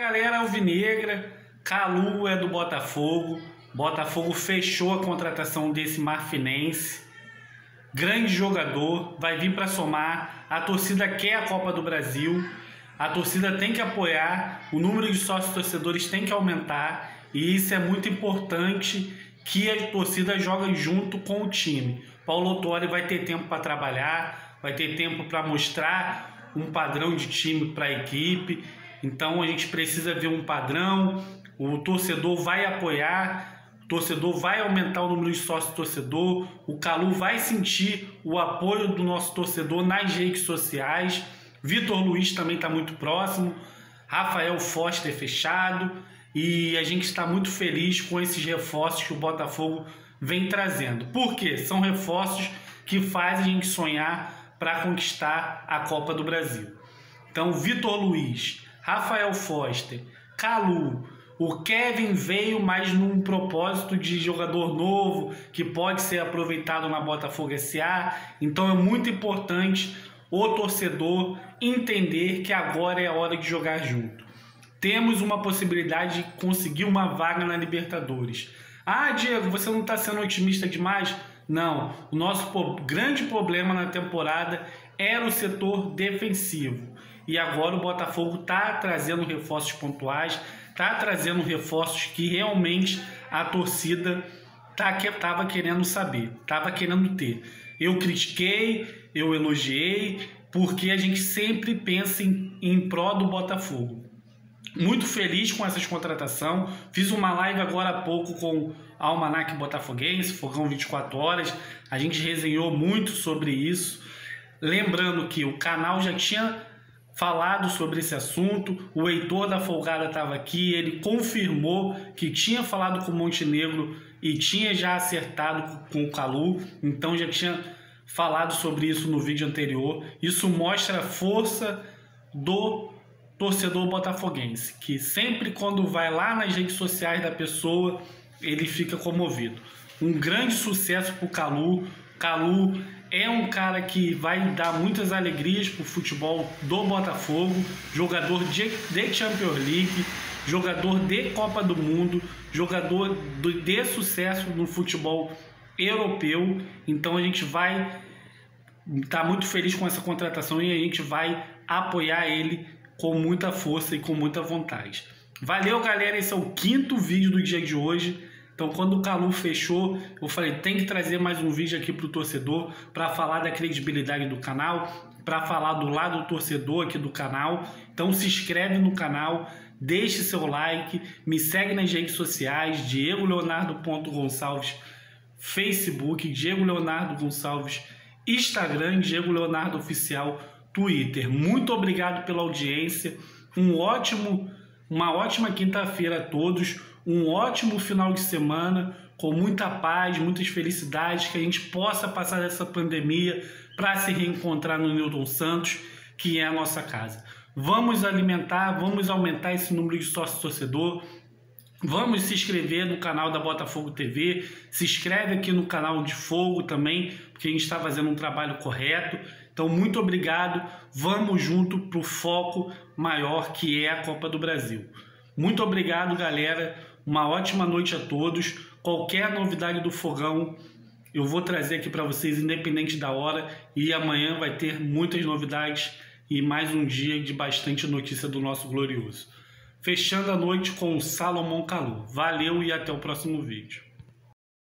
galera alvinegra, Calu é do Botafogo. Botafogo fechou a contratação desse marfinense. Grande jogador, vai vir para somar. A torcida quer a Copa do Brasil. A torcida tem que apoiar, o número de sócios torcedores tem que aumentar e isso é muito importante que a torcida joga junto com o time. Paulo Torre vai ter tempo para trabalhar, vai ter tempo para mostrar um padrão de time para a equipe. Então a gente precisa ver um padrão, o torcedor vai apoiar, o torcedor vai aumentar o número de sócios torcedor, o Calu vai sentir o apoio do nosso torcedor nas redes sociais. Vitor Luiz também está muito próximo, Rafael Foster fechado e a gente está muito feliz com esses reforços que o Botafogo vem trazendo. Por quê? São reforços que fazem a gente sonhar para conquistar a Copa do Brasil. Então, Vitor Luiz, Rafael Foster, Calu, o Kevin veio mais num propósito de jogador novo que pode ser aproveitado na Botafogo SA. Então é muito importante o torcedor entender que agora é a hora de jogar junto. Temos uma possibilidade de conseguir uma vaga na Libertadores. Ah, Diego, você não está sendo otimista demais? Não. O nosso grande problema na temporada era o setor defensivo. E agora o Botafogo está trazendo reforços pontuais, está trazendo reforços que realmente a torcida estava tá, querendo saber, estava querendo ter. Eu critiquei, eu elogiei, porque a gente sempre pensa em, em prol do Botafogo. Muito feliz com essa contratação. Fiz uma live agora há pouco com Almanac Botafoguense, Fogão 24 Horas. A gente resenhou muito sobre isso. Lembrando que o canal já tinha falado sobre esse assunto. O Heitor da Folgada estava aqui, ele confirmou que tinha falado com o Montenegro e tinha já acertado com o Calu, então já tinha falado sobre isso no vídeo anterior. Isso mostra a força do torcedor botafoguense, que sempre quando vai lá nas redes sociais da pessoa, ele fica comovido. Um grande sucesso para o Calu. Calu é um cara que vai dar muitas alegrias para o futebol do Botafogo, jogador de, de Champions League, jogador de Copa do Mundo, jogador de sucesso no futebol europeu. Então a gente vai estar tá muito feliz com essa contratação e a gente vai apoiar ele com muita força e com muita vontade. Valeu, galera. Esse é o quinto vídeo do dia de hoje. Então, quando o Calu fechou, eu falei, tem que trazer mais um vídeo aqui para o torcedor para falar da credibilidade do canal, para falar do lado do torcedor aqui do canal. Então, se inscreve no canal, deixe seu like, me segue nas redes sociais, Diego Leonardo Gonçalves, Facebook, Diego Leonardo Gonçalves, Instagram, Diego Leonardo Oficial, Twitter. Muito obrigado pela audiência. Um ótimo, uma ótima quinta-feira a todos um ótimo final de semana, com muita paz, muitas felicidades, que a gente possa passar essa pandemia para se reencontrar no Newton Santos, que é a nossa casa. Vamos alimentar, vamos aumentar esse número de sócio torcedor. Vamos se inscrever no canal da Botafogo TV, se inscreve aqui no canal de Fogo também, porque a gente está fazendo um trabalho correto. Então, muito obrigado. Vamos junto para o foco maior que é a Copa do Brasil. Muito obrigado, galera. Uma ótima noite a todos. Qualquer novidade do fogão eu vou trazer aqui para vocês, independente da hora. E amanhã vai ter muitas novidades e mais um dia de bastante notícia do nosso glorioso. Fechando a noite com Salomão Calu. Valeu e até o próximo vídeo.